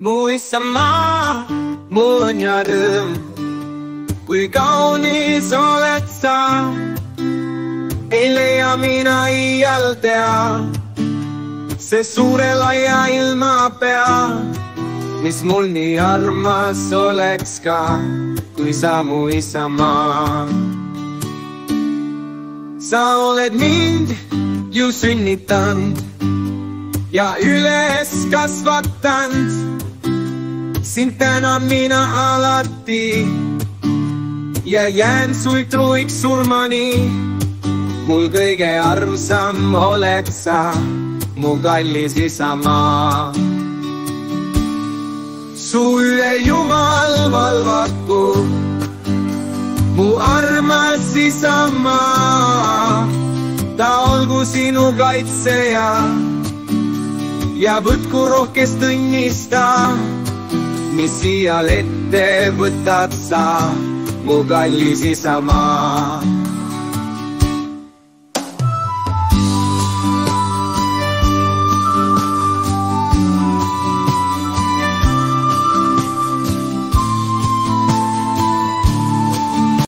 mu isamaa, mu õnn ja rõõm. kui kaunis oled sa, ei leia mina iial tea, see suure laia ilma pea, mis mul nii armas oleks ka, kui sa mu isamaa. sa oled mind ju sünnitanud ja üles kasvatanud sind tänan mina alati ja jään sul truiks surmani. mul kõige armsam oled sa, mu kallis isamaa. su üle Jumal valvaku, mu armas isamaa. ta olgu sinu kaitseja ja võtku rohkest õnnista mis siia ette võtad sa, mu kallis isamaa